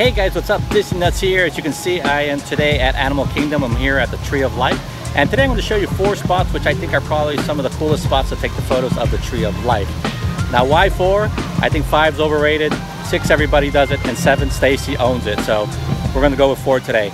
Hey guys, what's up? Disney Nuts here. As you can see, I am today at Animal Kingdom. I'm here at the Tree of Life. And today I'm going to show you four spots, which I think are probably some of the coolest spots to take the photos of the Tree of Life. Now, why four? I think five's overrated. Six, everybody does it. And seven, Stacy owns it. So we're going to go with four today.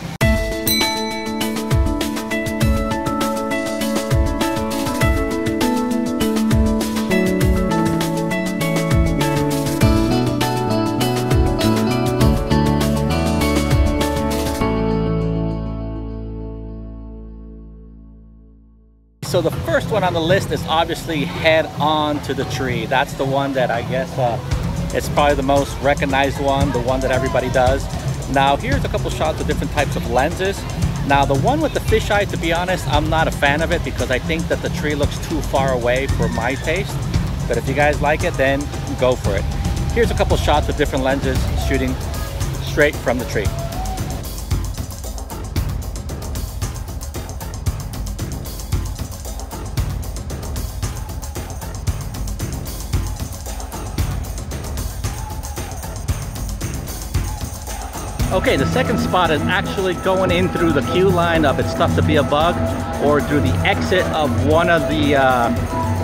So the first one on the list is obviously head on to the tree. That's the one that I guess uh, it's probably the most recognized one, the one that everybody does. Now here's a couple shots of different types of lenses. Now the one with the fisheye, to be honest, I'm not a fan of it because I think that the tree looks too far away for my taste. But if you guys like it, then go for it. Here's a couple shots of different lenses shooting straight from the tree. Okay, the second spot is actually going in through the queue line of It's Tough to Be a Bug or through the exit of one of the uh,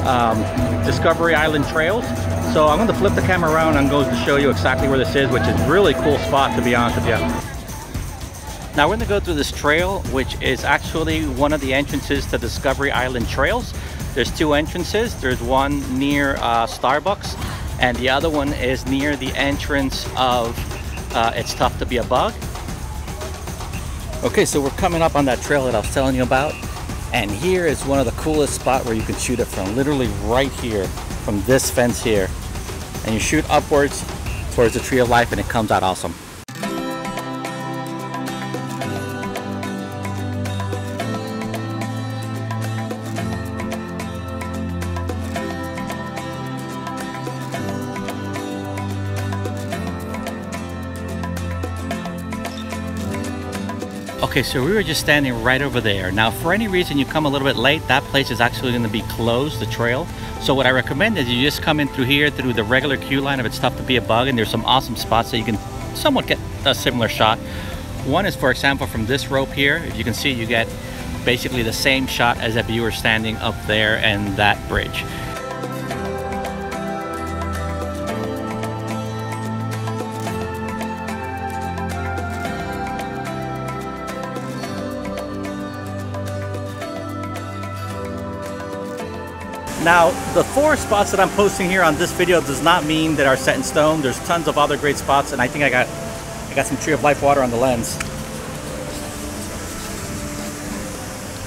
um, Discovery Island trails. So I'm going to flip the camera around and go to show you exactly where this is, which is really cool spot to be honest with you. Now we're to go through this trail, which is actually one of the entrances to Discovery Island trails. There's two entrances. There's one near uh, Starbucks and the other one is near the entrance of uh, it's tough to be a bug. Okay, so we're coming up on that trail that I was telling you about. And here is one of the coolest spot where you can shoot it from, literally right here, from this fence here. And you shoot upwards towards the tree of life and it comes out awesome. Okay, so we were just standing right over there. Now, for any reason you come a little bit late, that place is actually going to be closed, the trail. So what I recommend is you just come in through here, through the regular queue line if it's tough to be a bug, and there's some awesome spots that you can somewhat get a similar shot. One is, for example, from this rope here. If you can see, you get basically the same shot as if you were standing up there and that bridge. Now, the four spots that I'm posting here on this video does not mean that are set in stone. There's tons of other great spots, and I think I got I got some Tree of Life water on the lens.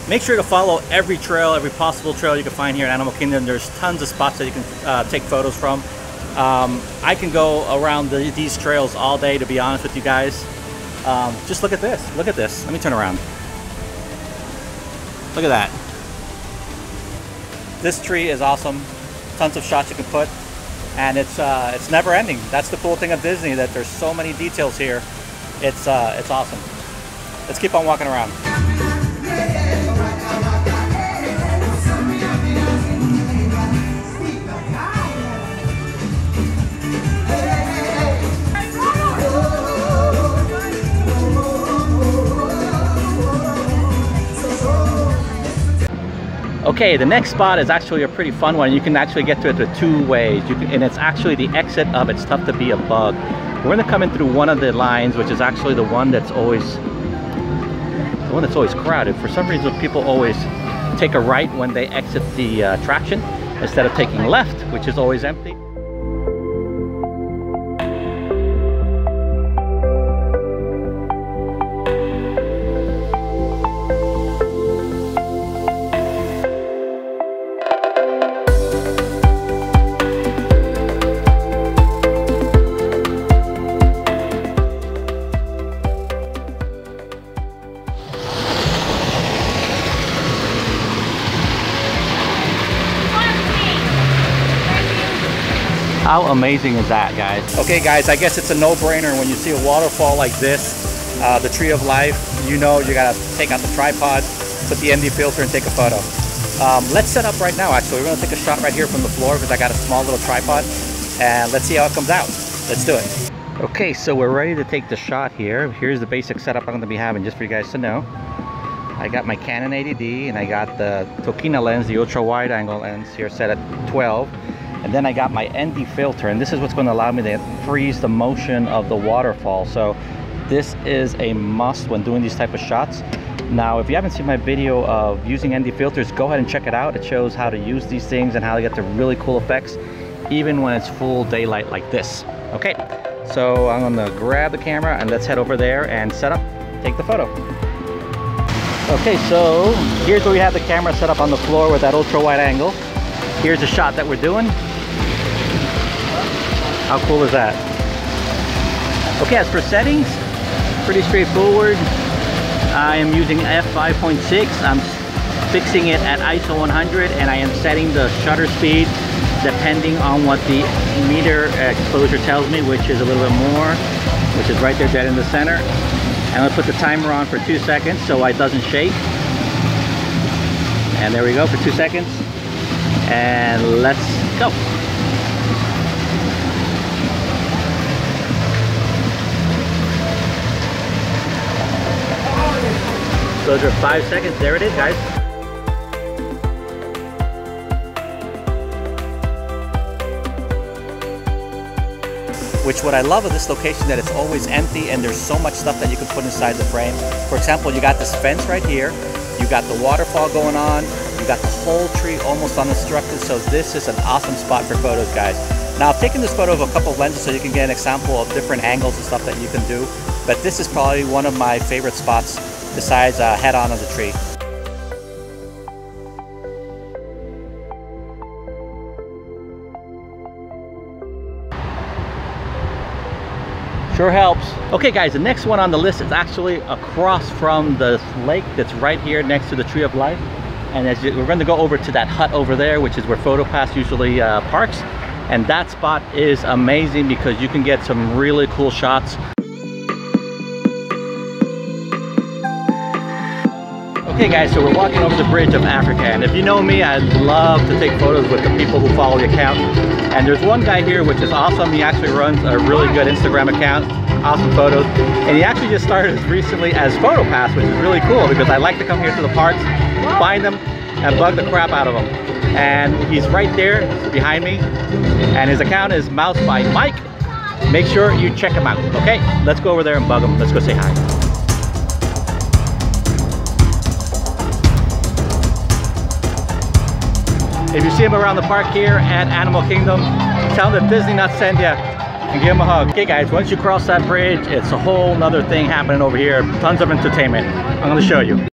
Make sure to follow every trail, every possible trail you can find here at Animal Kingdom. There's tons of spots that you can uh, take photos from. Um, I can go around the, these trails all day, to be honest with you guys. Um, just look at this. Look at this. Let me turn around. Look at that. This tree is awesome. Tons of shots you can put. And it's uh, it's never ending. That's the cool thing of Disney, that there's so many details here. It's, uh, it's awesome. Let's keep on walking around. Okay, the next spot is actually a pretty fun one. You can actually get to it with two ways. Can, and it's actually the exit of It's Tough to Be a Bug. We're gonna come in through one of the lines, which is actually the one that's always the one that's always crowded. For some reason, people always take a right when they exit the uh, attraction instead of taking left, which is always empty. How amazing is that, guys? Okay, guys, I guess it's a no-brainer when you see a waterfall like this, uh, the Tree of Life, you know you gotta take out the tripod, put the ND filter and take a photo. Um, let's set up right now, actually. We're gonna take a shot right here from the floor because I got a small little tripod, and let's see how it comes out. Let's do it. Okay, so we're ready to take the shot here. Here's the basic setup I'm to be having just for you guys to know. I got my Canon 80D and I got the Tokina lens, the ultra wide angle lens here set at 12. And then I got my ND filter and this is what's going to allow me to freeze the motion of the waterfall. So this is a must when doing these type of shots. Now, if you haven't seen my video of using ND filters, go ahead and check it out. It shows how to use these things and how to get the really cool effects, even when it's full daylight like this. Okay, so I'm gonna grab the camera and let's head over there and set up, take the photo. Okay, so here's where we have the camera set up on the floor with that ultra wide angle. Here's the shot that we're doing. How cool is that? Okay, as for settings, pretty straightforward. I am using f5.6. I'm fixing it at ISO 100 and I am setting the shutter speed depending on what the meter exposure tells me, which is a little bit more, which is right there dead in the center. And let's put the timer on for two seconds so it doesn't shake. And there we go for two seconds. And let's go. Those are five seconds. There it is, guys. which what I love of this location that it's always empty and there's so much stuff that you can put inside the frame. For example, you got this fence right here, you got the waterfall going on, you got the whole tree almost unobstructed, so this is an awesome spot for photos, guys. Now I've taken this photo of a couple of lenses so you can get an example of different angles and stuff that you can do, but this is probably one of my favorite spots besides uh, head on of the tree. Sure helps. Okay guys, the next one on the list is actually across from the lake that's right here next to the Tree of Life. And as you, we're going to go over to that hut over there, which is where PhotoPass usually uh, parks. And that spot is amazing because you can get some really cool shots. Okay guys, so we're walking over the bridge of Africa and if you know me, I love to take photos with the people who follow the account. And there's one guy here which is awesome. He actually runs a really good Instagram account, awesome photos. And he actually just started recently as PhotoPass, which is really cool because I like to come here to the parks, find them, and bug the crap out of them. And he's right there behind me. And his account is Mouse by Mike. Make sure you check him out, okay? Let's go over there and bug him. Let's go say hi. If you see him around the park here at Animal Kingdom, tell him that Disney Nuts sent you and give him a hug. Okay guys, once you cross that bridge, it's a whole nother thing happening over here. Tons of entertainment. I'm gonna show you.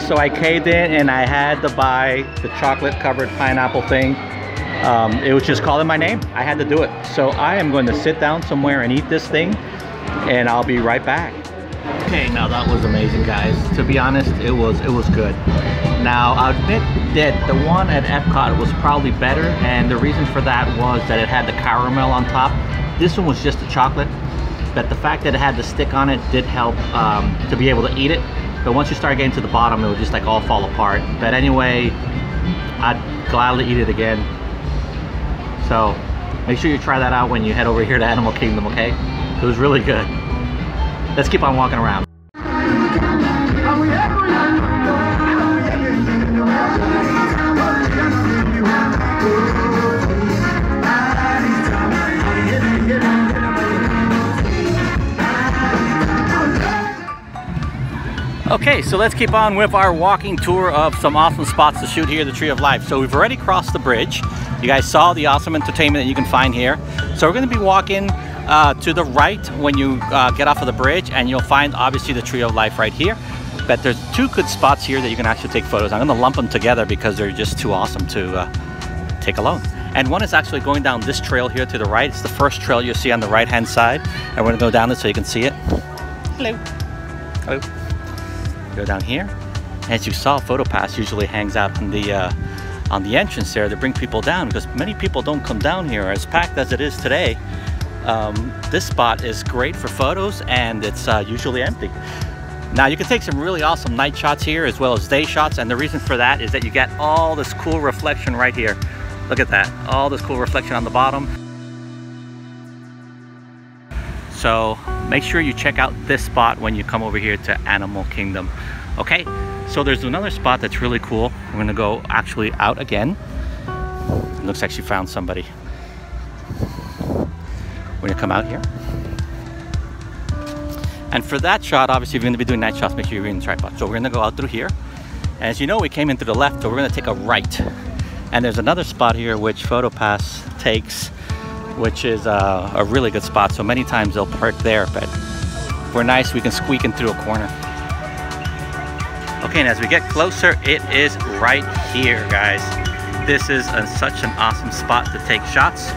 So I caved in and I had to buy the chocolate covered pineapple thing. Um, it was just calling my name. I had to do it. So I am going to sit down somewhere and eat this thing and I'll be right back. Okay, now that was amazing guys. To be honest, it was it was good. Now I'll admit that the one at Epcot was probably better and the reason for that was that it had the caramel on top. This one was just the chocolate, but the fact that it had the stick on it did help um, to be able to eat it. But once you start getting to the bottom, it would just like all fall apart. But anyway, I'd gladly eat it again. So make sure you try that out when you head over here to Animal Kingdom, okay? It was really good. Let's keep on walking around. Okay, so let's keep on with our walking tour of some awesome spots to shoot here at the Tree of Life. So we've already crossed the bridge. You guys saw the awesome entertainment that you can find here. So we're gonna be walking uh, to the right when you uh, get off of the bridge and you'll find obviously the Tree of Life right here. But there's two good spots here that you can actually take photos. I'm gonna lump them together because they're just too awesome to uh, take alone. And one is actually going down this trail here to the right. It's the first trail you'll see on the right hand side. And we're gonna go down it so you can see it. Hello. Hello. Go down here. As you saw, PhotoPass usually hangs out on the uh, on the entrance there to bring people down because many people don't come down here. As packed as it is today, um, this spot is great for photos and it's uh, usually empty. Now you can take some really awesome night shots here as well as day shots and the reason for that is that you get all this cool reflection right here. Look at that, all this cool reflection on the bottom. So make sure you check out this spot when you come over here to Animal Kingdom. Okay, so there's another spot that's really cool. We're gonna go actually out again. It looks like she found somebody. We're gonna come out here. And for that shot, obviously if you're gonna be doing night shots, make sure you're in the tripod. So we're gonna go out through here. And as you know, we came in through the left, so we're gonna take a right. And there's another spot here which PhotoPass takes, which is uh, a really good spot. So many times they'll park there, but we're nice, we can squeak in through a corner. Okay, and as we get closer, it is right here, guys. This is a, such an awesome spot to take shots.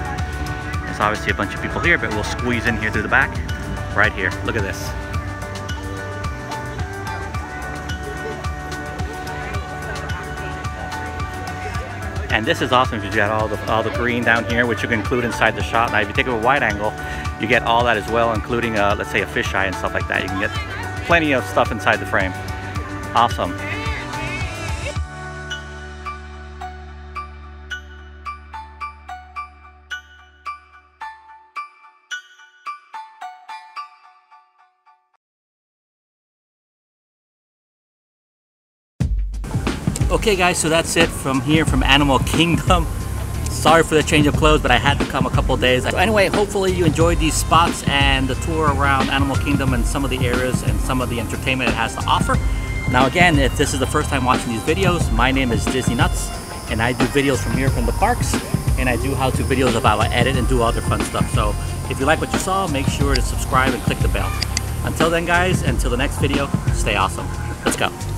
There's obviously a bunch of people here, but we'll squeeze in here through the back. Right here, look at this. And this is awesome because you got all the all the green down here, which you can include inside the shot. Now, if you take a wide angle, you get all that as well, including, uh, let's say, a fisheye and stuff like that. You can get plenty of stuff inside the frame. Awesome. Okay guys, so that's it from here from Animal Kingdom. Sorry for the change of clothes, but I had to come a couple days. So anyway, hopefully you enjoyed these spots and the tour around Animal Kingdom and some of the areas and some of the entertainment it has to offer. Now again, if this is the first time watching these videos, my name is Disney Nuts and I do videos from here from the parks and I do how-to videos about I edit and do other fun stuff. So if you like what you saw, make sure to subscribe and click the bell. Until then guys, until the next video, stay awesome. Let's go.